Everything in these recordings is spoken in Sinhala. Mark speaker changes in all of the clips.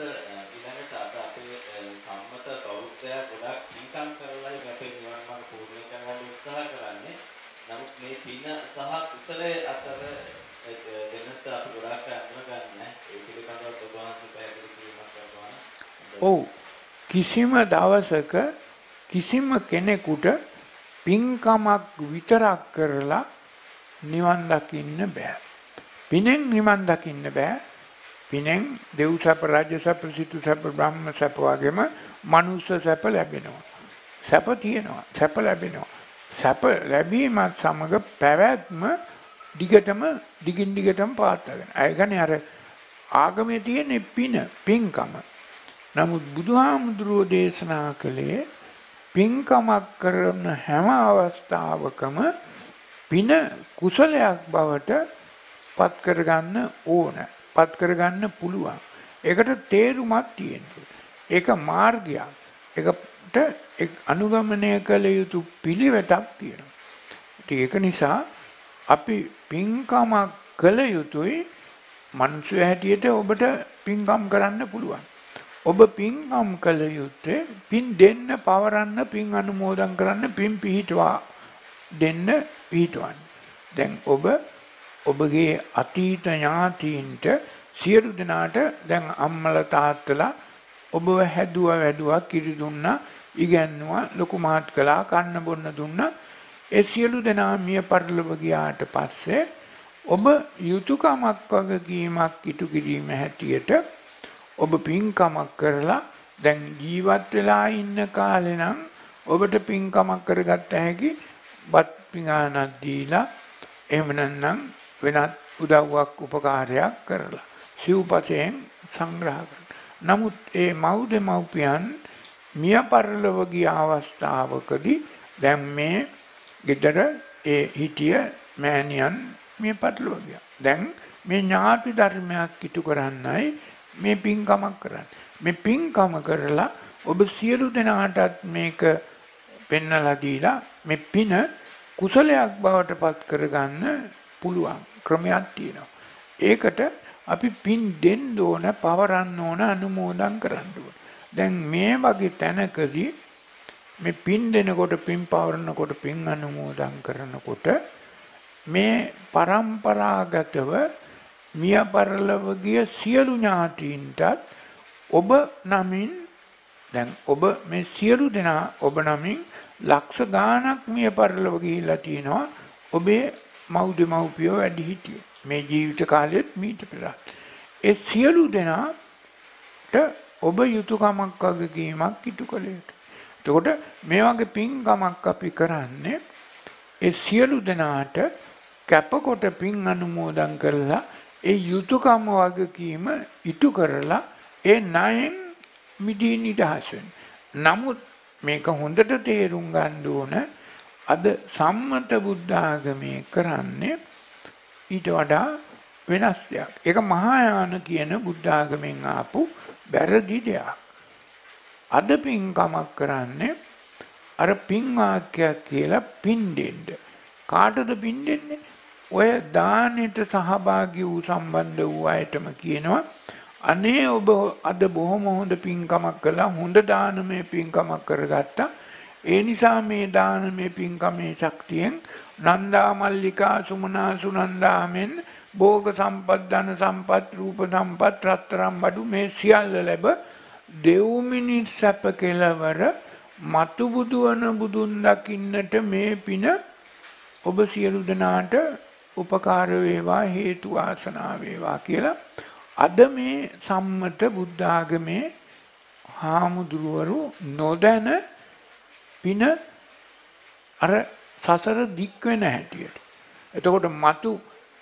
Speaker 1: ඊළඟට අද අපේ සම්මත බෞද්ධයා ගොඩක් පින්කම් කරලායි අපේ නිවන් මාර්ග පූර්ණ කරගන්න උත්සාහ කරන්නේ. නමුත් මේ පින සහ කුසලයේ අතර වෙනස අපි ගොඩාක් අඳුනගන්නේ. ඒ පිළිබඳව ඔබ වහන්සේ පැහැදිලි කිරීමක් කරනවා.
Speaker 2: ඔව් කිසිම දවසක කිසිම කෙනෙකුට පින්කමක් විතරක් කරලා නිවන් දකින්න බෑ. පිනෙන් නිවන් දකින්න බෑ. පිනෙන් දෙව් සැප රාජ්‍ය සැප සිතු සැප බ්‍රහ්ම සැප වගේම මනුස්ස සැප ලැබෙනවා. සැප තියෙනවා. සැප ලැබෙනවා. සැප ලැබීමත් සමග පැවැත්ම දිගටම දිගින් දිගටම පාත්වාගෙන. ඒ කියන්නේ අර ආගමේ තියෙන පින පින්කම. නමුත් බුදුහාමුදුරුවෝ දේශනා කළේ පින්කමක් කරන හැම අවස්ථාවකම පින කුසලයක් බවට පත් කරගන්න ඕන. පත් කරගන්න පුළුවන්. ඒකට තේරුමක් තියෙනවා. ඒක මාර්ගයක්. ඒකට අනුගමනය කළ යුතු පිළිවෙතක් තියෙනවා. ඒක නිසා අපි පින්කමක් කළ යුතුයි මනුෂ්‍ය හැටියට ඔබට පින්කම් කරන්න පුළුවන්. ඔබ පින්කම් කළ යුත්තේ පින් දෙන්න පවරන්න පින් අනුමෝදන් කරන්න පින් පිහිටවා දෙන්න පිහිටවන්න. දැන් ඔබ ඔබගේ අතීත ඥාතීන්ට සියලු දෙනාට දැන් අම්මලා තාත්තලා ඔබව හැදුවා වැඩුවා කිරි දුන්නා ඉගැන්නුවා ලොකු මහත් කළා කන්න බොන්න දුන්නා. ඒ සියලු දෙනා මිය පරලොව ගියාට පස්සේ ඔබ යුතුයකමක් වගකීමක් ඉටු කිරීම හැටියට ඔබ පින්කමක් කරලා දැන් ජීවත් වෙලා ඉන්න කාලේ නම් ඔබට පින්කමක් කරගත්ත හැකි බත් පිඟානක් දීලා එහෙම නැත්නම් වෙනත් උදව්වක් උපකාරයක් කරලා සිව්පසයෙන් සංග්‍රහ නමුත් ඒ මව් දෙමව්පියන් මිය පරලොව ගිය අවස්ථාවකදී දැන් මේ ගෙදර ඒ හිටිය මෑණියන් මිය පරලොව ගියා. දැන් මේ ඥාති ධර්මයක් ඉටු කරන්නයි මේ පින්කමක් කරන්නේ. මේ පින්කම කරලා ඔබ සියලු දෙනාටත් මේක පෙන්වලා දීලා මේ පින කුසලයක් බවට පත් කරගන්න පුළුවන් ක්‍රමයක් තියෙනවා. ඒකට අපි පින් දෙන්න ඕන, පවරන්න ඕන, අනුමෝදන් කරන්න ඕන. දැන් මේ වගේ තැනකදී මේ පින් දෙනකොට පින් පවරනකොට පින් අනුමෝදන් කරනකොට මේ પરම්පරාගතව මිය පරලව ගිය සියලු ඥාතීන්ටත් ඔබ නමින් දැන් ඔබ මේ සියලු දෙනා ඔබ නමින් ලක්ෂ ගාණක් මිය පරලව ගිහිලා තිනවා ඔබේ මව් දෙමව්පියෝ වැඩි හිටියෝ. මේ ජීවිත කාලෙත් මීට පෙර ඒ සියලු දෙනාට ඔබ යුතුයකමක් වගකීමක් ඉටු කළ යුතුයි. එතකොට මේ වගේ පින්කමක් අපි කරන්නේ ඒ සියලු දෙනාට කැපකොට පින් අනුමෝදන් කරලා ඒ යුතුයකම වගකීම ඉටු කරලා ඒ ණයෙන් මිදී නිදහස් නමුත් මේක හොඳට තේරුම් ගන්න ඕන අද සම්මත බුද්ධ ආගමේ කරන්නේ ඊට වඩා වෙනස් දෙයක්. ඒක මහායාන කියන බුද්ධ ආගමෙන් ආපු වැරදි දෙයක්. අද පින්කමක් කරන්නේ අර පින් වාක්‍යයක් කියලා පින් දෙන්න. කාටද පින් දෙන්නේ? ඔය දානෙට සහභාගී වූ සම්බන්ධ වූ අයටම කියනවා අනේ ඔබ අද බොහොම හොඳ පින්කමක් කළා හොඳ දානමය පින්කමක් කරගත්තා ඒ නිසා මේ දානමය පින්කමේ ශක්තියෙන් නන්දා මල්ලිකා සුමනා සුනන්දාමෙන් භෝග සම්පත් ධන සම්පත් රූප සම්පත් රත්තරම් බඩු මේ සියල්ල ලැබ දෙව් මිනිස් සැප කෙලවර මතු බුදුවන බුදුන් දකින්නට මේ පින ඔබ සියලු දෙනාට උපකාර වේවා හේතු ආසනා වේවා කියලා. අද මේ සම්මත බුද්ධ ආගමේ හාමුදුරුවරු නොදැන පින අර සසර දික් වෙන හැටියට. එතකොට මතු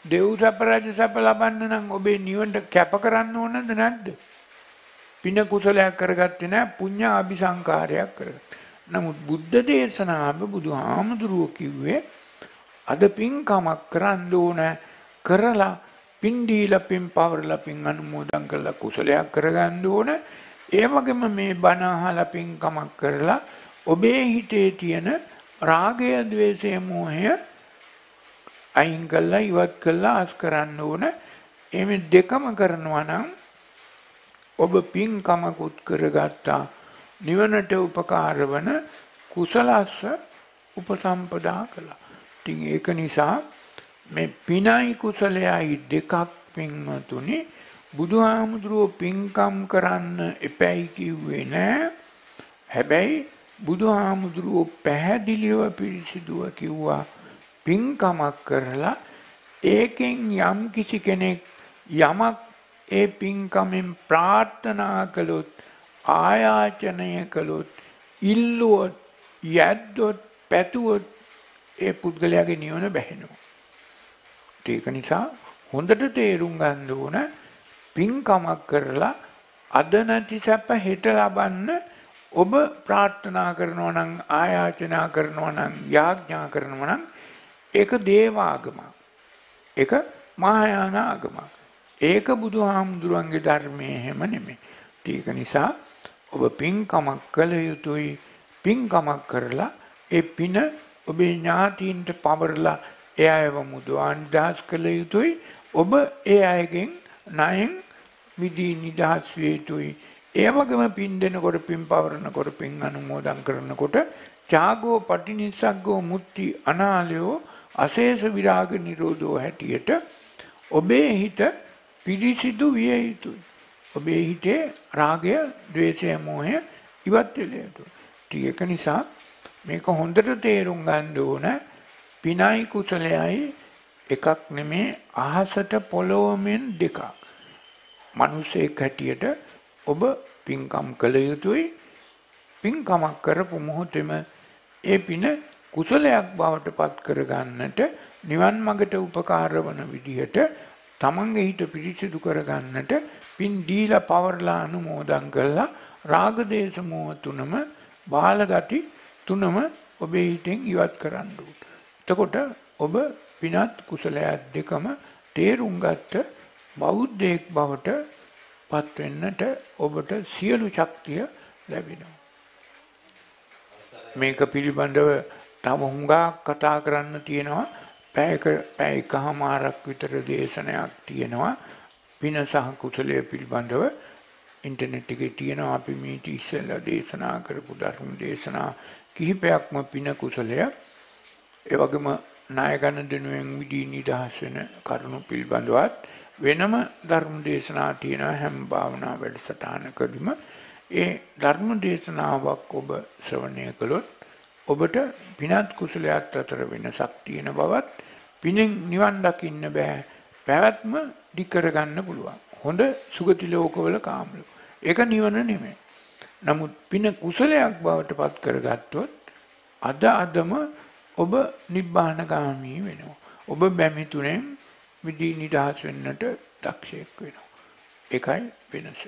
Speaker 2: දෙව් සැප රජ සැප ලබන්න නම් ඔබේ නිවනට කැප කරන්න ඕනද නැද්ද? පින කුසලයක් කරගත්තේ නැහැ පුණ්‍ය අபிසංකාරයක් කරගත්තා. නමුත් බුද්ධ දේශනාව බුදුහාමුදුරුවෝ කිව්වේ අද පින්කමක් කරන්න ඕන කරලා පින් දීලා පින් පවරලා පින් අනුමෝදන් කරලා කුසලයක් කරගන්න ඕන. ඒ වගේම මේ බණ අහලා පින්කමක් කරලා ඔබේ හිතේ තියෙන රාගය ద్వේෂය මෝහය අයින් කළා ඉවත් කළා අස් කරන්න ඕන එමෙ දෙකම කරනවා නම් ඔබ පින්කමකුත් කරගත්තා නිවනට උපකාර වන කුසලස්ස උපසම්පදා කළා. ඉතින් ඒක නිසා මේ පිනයි කුසලයයි දෙකක් පින්වතුනි බුදුහාමුදුරුවෝ පින්කම් කරන්න එපැයි කිව්වේ නෑ. හැබැයි බුදුහාමුදුරුවෝ පැහැදිලිව පිරිසිදුව කිව්වා පින්කමක් කරලා ඒකෙන් යම් කිසි කෙනෙක් යමක් ඒ පින්කමෙන් ප්‍රාර්ථනා කළොත් ආයාචනය කළොත් ඉල්ලුවොත් යැද්දොත් පැතුවොත් ඒ පුද්ගලයාගේ නිවන බැහැනවා. ඒක නිසා හොඳට තේරුම් ගන්න ඕන පින්කමක් කරලා අද නැති සැප හෙට ලබන්න ඔබ ප්‍රාර්ථනා කරනවා නම් ආයාචනා කරනවා නම් යාඥා කරනවා නම් ඒක දේවාගමක්. ඒක මහායාන ආගමක්. ඒක බුදුහාමුදුරන්ගේ ධර්මයේ හැම නෙමෙයි. ඒක නිසා ඔබ පින්කමක් කළ යුතුයි. පින්කමක් කරලා ඒ පින ඔබේ ඥාතීන්ට පවරලා ඒ අයව මුදවාන් නිදහස් කළ යුතුයි. ඔබ ඒ අයගෙන් ණයෙන් මිදී නිදහස් විය යුතුයි. ඒ වගේම පින් දෙනකොට පින් පවරනකොට පින් අනුමෝදන් කරනකොට ත්‍යාගෝ පටිනිස්සග්ගෝ මුත්‍ති අනාලයෝ අශේෂ විරාග නිරෝධෝ හැටියට ඔබේ හිත පිරිසිදු විය යුතුයි. ඔබේ හිතේ රාගය, ද්වේෂය, මෝහය ඉවත් වෙලා යුතුයි. ඒක නිසා මේක හොඳට තේරුම් ගන්න ඕන පිනයි කුසලයයි එකක් නෙමේ අහසට පොළොවමෙන් දෙකක්. මිනිසෙක් හැටියට ඔබ පින්කම් කළ යුතුයි. පින්කමක් කරපු මොහොතේම ඒ පින කුසලයක් බවට පත් කරගන්නට නිවන් මඟට උපකාර වන විදිහට තමන්ගේ හිත පිරිසිදු කරගන්නට පින් දීලා පවර්ලා අනුමෝදන් කළා රාග දේශ මොහ තුනම බාල ගති තුනම ඔබේ හිතෙන් ඉවත් කරන්න ඕන. එතකොට ඔබ පිනත් කුසලයක් දෙකම තේරුම් ගත්ත බෞද්ධයෙක් බවට පත් වෙන්නට ඔබට සියලු ශක්තිය ලැබෙනවා. මේක පිළිබඳව තව හුඟක් කතා කරන්න තියෙනවා. පැයක පැය එකහමාරක් විතර දේශනයක් තියෙනවා. පින සහ කුසලය පිළිබඳව ඉන්ටර්නෙට් එකේ තියෙනවා අපි මීට ඉස්සෙල්ලා දේශනා කරපු ධර්ම දේශනා කිහිපයක්ම පින කුසලය ඒ වගේම ණය ගන්න දෙනුවෙන් විදී නිදහස් වෙන කරුණු පිළිබඳවත් වෙනම ධර්ම දේශනා තියෙනවා හැම භාවනා වැඩසටහනකදීම. ඒ ධර්ම දේශනාවක් ඔබ ශ්‍රවණය කළොත් ඔබට පිනත් කුසලයක් අතර වෙනසක් තියෙන බවත් පිනෙන් නිවන් දකින්න බෑ. පැවැත්ම දි කරගන්න පුළුවන්. හොඳ සුගති ලෝකවල කාමලු. ඒක නිවන නෙමෙයි. නමුත් පින කුසලයක් බවට පත් කරගත්තොත් අද අදම ඔබ නිබ්බානගාමී වෙනවා. ඔබ බැමිතුනෙන් විදී නිදහස් වෙන්නට දක්ෂයෙක් වෙනවා. ඒකයි වෙනස.